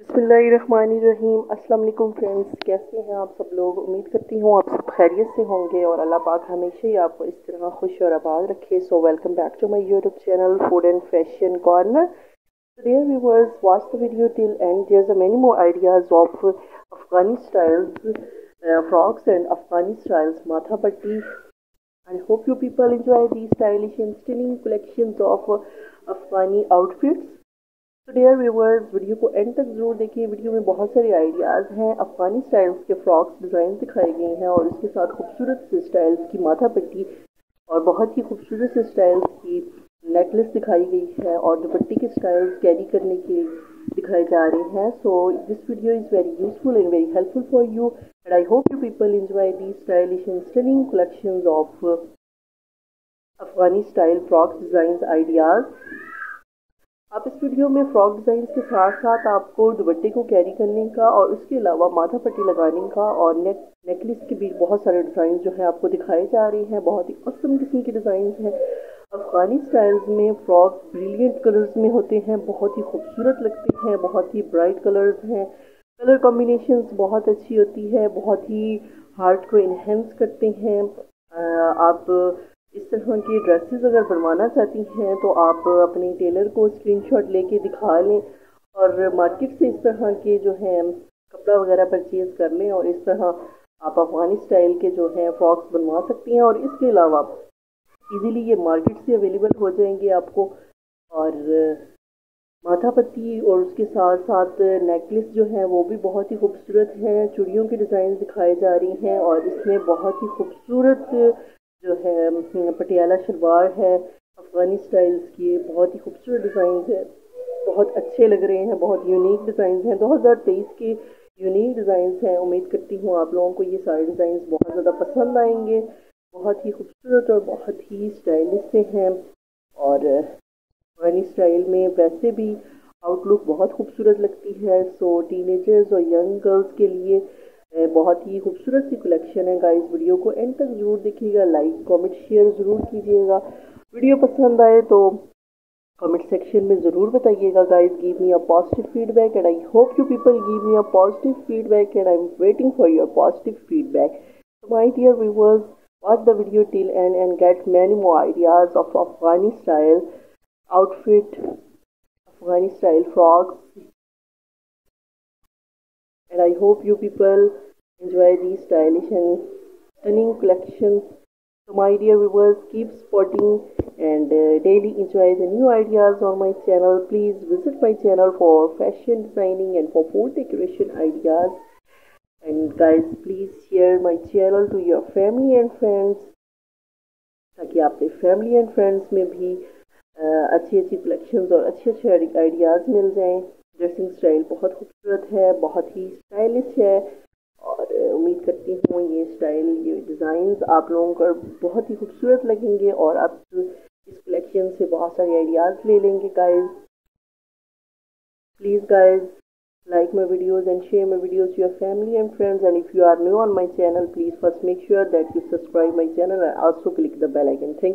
बसमीम अलकुम फ्रेंड्स, कैसे हैं आप सब लोग? उम्मीद करती हूँ आप सब खैरियत से होंगे और अल्लाह पाक हमेशा ही आपको इस तरह खुश और आबाद रखे। So welcome back to my YouTube channel food and fashion corner dear viewers watch the video till end there are many more ideas of Afghani styles frocks and Afghani styles matha patti I hope you people enjoy the stylish and stunning collection of Afghani outfits dear viewers video को end तक ज़रूर देखिए। Video में बहुत सारे ideas हैं, अफगानी styles के frocks design दिखाए गए हैं और इसके साथ खूबसूरत से स्टाइल्स की माथा पट्टी और बहुत ही खूबसूरत से स्टाइल्स की नेकलेस दिखाई गई है और दुपट्टी के स्टाइल्स कैरी करने के दिखाए जा रहे हैं। So this video is very useful and very helpful for you and I hope you people enjoy the stylish and stunning collection of Afghani style frocks design ideas आप इस वीडियो में frock design के साथ साथ आपको दुबट्टे को carry करने का और उसके अलावा माथा पट्टी लगाने का और नेक नेकलेस के भी बहुत सारे डिज़ाइन जो है आपको दिखाए जा रहे हैं। बहुत ही असम किस्म के डिज़ाइन हैं। अफगानी स्टाइल्स में फ्रॉक ब्रिलियंट कलर्स में होते हैं, बहुत ही खूबसूरत लगते हैं, बहुत ही ब्राइट कलर्स हैं। कलर कॉम्बिनेशन बहुत अच्छी होती है, बहुत ही हार्ट को इन्हेंस करते हैं। आप इस तरह की ड्रेसेस अगर बनवाना चाहती हैं तो आप अपने टेलर को स्क्रीनशॉट लेके दिखा लें और मार्केट से इस तरह के जो हैं, कपड़ा वगैरह परचेज़ कर लें और इस तरह आप अफगानी स्टाइल के जो हैं फ्रॉक्स बनवा सकती हैं और इसके अलावा इजीली ये मार्केट से अवेलेबल हो जाएँगे आपको और माथा पत्ती और उसके साथ साथ नेकलेस जो है, वो भी बहुत ही खूबसूरत हैं। चूड़ियों के डिज़ाइन दिखाई जा रही हैं और इसमें बहुत ही खूबसूरत जो है पटियाला शलवार है, अफगानी स्टाइल्स की, बहुत ही खूबसूरत डिज़ाइन है। बहुत अच्छे लग रहे हैं, बहुत यूनिक डिज़ाइन हैं। 2023 के यूनिक डिज़ाइन हैं। उम्मीद करती हूँ आप लोगों को ये सारे डिज़ाइन बहुत ज़्यादा पसंद आएँगे। बहुत ही खूबसूरत और बहुत ही स्टाइलिश से हैं। और, अफगानी स्टाइल में वैसे भी आउटलुक बहुत खूबसूरत लगती है। सो टीनेजर्स और यंग गर्ल्स के लिए बहुत ही खूबसूरत सी कलेक्शन है गाइस वीडियो को एंड तक ज़रूर देखिएगा लाइक कमेंट शेयर ज़रूर कीजिएगा. वीडियो पसंद आए तो कमेंट सेक्शन में ज़रूर बताइएगा guys give me a positive feedback and I hope you people give me a positive feedback and I am waiting for your positive feedback so, my dear viewers, watch the video till end and get many more ideas of afghani style outfit, afghani style frocks and I hope you people enjoy these stylish and stunning collections. So my dear viewers, keep supporting and uh, daily enjoy the new ideas on my channel. Please visit my channel for fashion designing and for food decoration ideas. And guys, please share my channel to your family and friends ताकि आपके family and friends में भी अच्छी अच्छी collections और अच्छे अच्छे ideas मिल जाएँ ड्रेसिंग स्टाइल बहुत खूबसूरत है बहुत ही स्टाइलिश है करती हूँ ये स्टाइल, ये डिज़ाइन आप लोगों को बहुत ही खूबसूरत लगेंगे और आप इस कलेक्शन से बहुत सारे आइडियाज़ ले लेंगे guys please guys like my videos and share my videos your family and friends and if you are new on my channel please first make sure that you subscribe my channel and also click the bell icon thank